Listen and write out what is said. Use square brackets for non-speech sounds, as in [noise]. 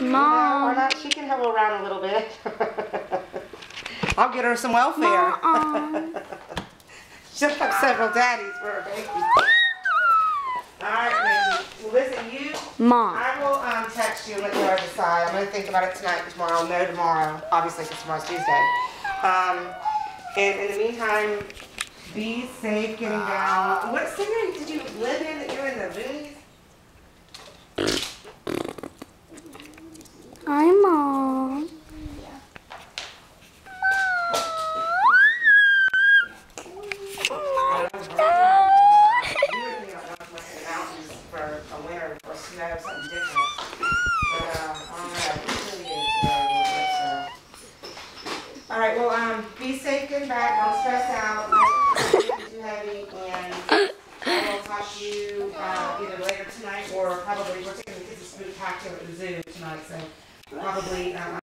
Or Mom. not, she can hobble around a little bit. [laughs] I'll get her some welfare. Mom. [laughs] She'll have several daddies for her baby. All right, baby. Well, listen, you. Mom. I will um, text you and let you know decide. I'm gonna think about it tonight, tomorrow. I'll tomorrow, obviously, because tomorrow's Tuesday. Um, and in the meantime, be safe getting down. What city did you live in that you're in the boonies? Hi, Mom. You would think I was west of the mountains for a or snow, something different. But uh, don't know. It's really a little. All right. Well, um, be safe getting back. Don't stress out. Don't get too heavy, and I will talk to you uh, either later tonight or probably we're taking the kids to the zoo tonight, so probably um,